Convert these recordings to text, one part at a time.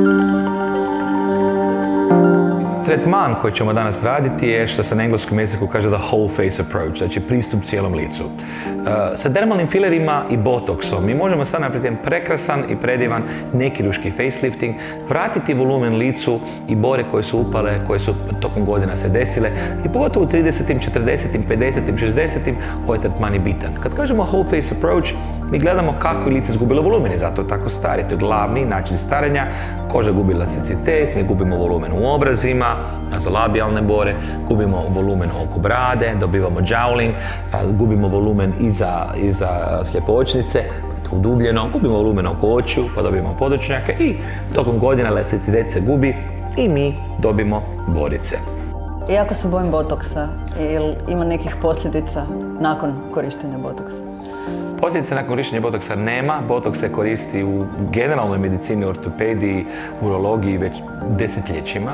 Thank you. Tretman koji ćemo danas raditi je što se na engleskom jeziku kaže the whole face approach, znači pristup cijelom licu. Uh, sa dermalnim filerima i botoksom mi možemo sad napraviti jedan prekrasan i predivan nekiruški facelifting, vratiti volumen licu i bore koje su upale, koje su tokom godina se desile i pogotovo u 30., 40., 50., 60. ovaj tretman je bitan. Kad kažemo whole face approach, mi gledamo kako je lice izgubilo volumen i zato tako stari. To je glavni način starenja. Koža gubi elasticitet, mi gubimo volumen u obrazima, nazolabijalne bore, gubimo volumen oko brade, dobivamo jowling, gubimo volumen iza, iza sljepočnice, udubljeno, gubimo volumen oko očiju, pa dobijemo podočnjake i tokom godina elasticitet se gubi i mi dobimo borice. Jako se bojim botoksa, ili ima nekih posljedica nakon korištenja botoksa? Posljedice nakon korištenja botoksa nema. Botoks se koristi u generalnoj medicini, ortopediji, urologiji već desetljećima.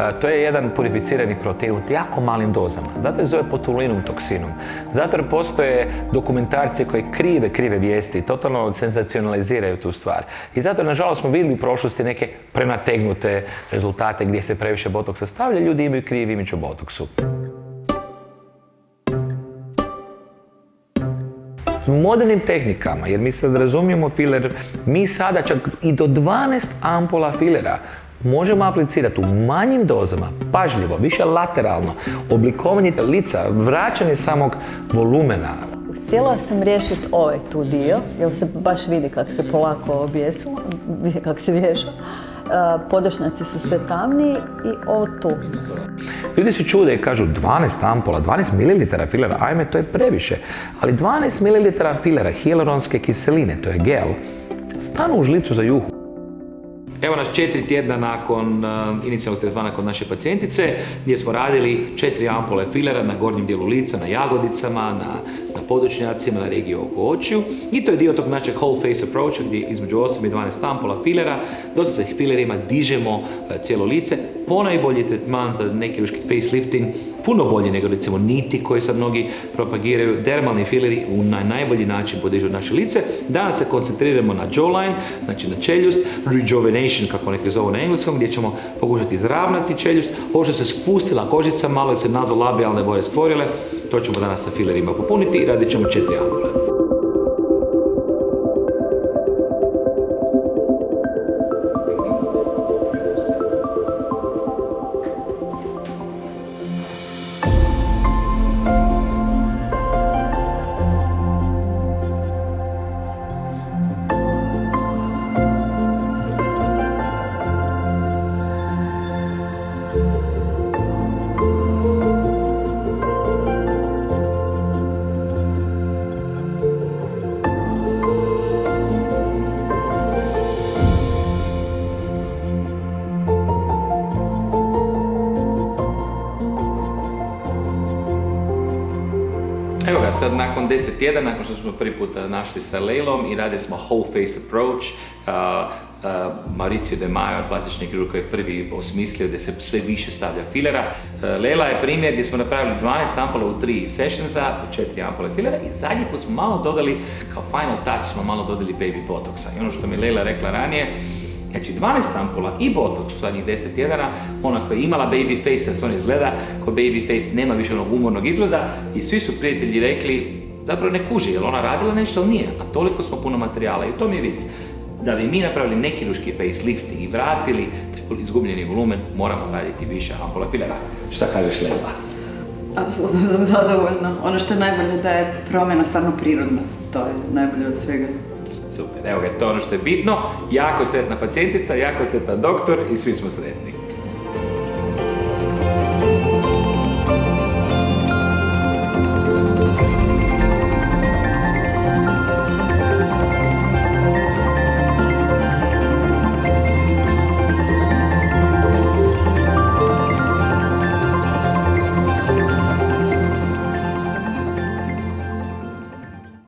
E, to je jedan purificirani protein u jako malim dozama. Zato je zove botulinum toksinom. Zato jer postoje dokumentarci koji krive, krive vijesti, totalno senzacionaliziraju tu stvar. I zato, nažalost, smo vidjeli u prošlosti neke prenategnute rezultate gdje se previše botoksa stavlja, ljudi imaju krivi imidž botoksu. Modernim tehnikama, jer mi sad razumijemo filer, mi sada čak i do 12 ampola filera možemo aplicirati u manjim dozama, pažljivo, više lateralno, oblikovanje lica, vraćanje samog volumena. Htjela sam riješiti ovaj tu dio, jer se baš vidi kako se polako objesilo, kako se vješa. Podošnjaci su sve tamniji i ovo tu. Ljudi se čude i kažu 12 ampola, 12 ml filera, ajme to je previše. Ali 12 ml filera hialuronske kiseline, to je gel, stanu u žlicu za juhu. Evo nas četiri tjedna nakon uh, inicijalnog tretmana kod naše pacijentice, gdje smo radili četiri ampule filera na gornjem dijelu lica, na jagodicama, na, na podočnjacima, na regiju oko očiju. I to je dio tog našeg whole face approacha gdje između 8 i 12 ampula filera, dosta se filerima dižemo uh, cijelo lice. Ponajbolji tretman za neki ruški facelifting puno bolji nego recimo niti koji sad mnogi propagiraju, dermalni fileri u na najbolji način podižu naše lice. Danas se koncentriramo na jawline, znači na čeljust, rejuvenation kako neki zovu na engleskom, gdje ćemo pokušati izravnati čeljust. Ovo što se spustila kožica, malo se nazolabijalne boje stvorile, to ćemo danas sa filerima popuniti i radit ćemo četiri ambule. Evo ga, sad nakon deset tjedana, nakon što smo prvi put našli sa Lejlom i radili smo whole face approach, uh, uh, Mauricio de Mayo, plastični kirurg koji je prvi osmislio da se sve više stavlja filera. Uh, Lela je primjer gdje smo napravili 12 ampola u 3 sessionsa, 4 ampole filera i zadnji put smo malo dodali, kao final touch smo malo dodali baby botoxa. I ono što mi Lela rekla ranije, Znači 12 ampula i botox u zadnjih 10 tjedana, ona koja je imala baby face, sve izgleda, ko baby face nema više onog umornog izgleda i svi su prijatelji rekli, zapravo ne kuži, jer ona radila nešto, ali nije, a toliko smo puno materijala i to mi je vic. Da bi mi napravili neki ruški facelift i vratili izgubljeni volumen, moramo raditi više ampula filera. Šta kažeš Leila? Apsolutno sam zadovoljna. Ono što je najbolje da je promjena stvarno prirodna. To je najbolje od svega. Super, evo ga, to je ono što je bitno. Jako sretna pacijentica, jako sretan doktor i svi smo sretni.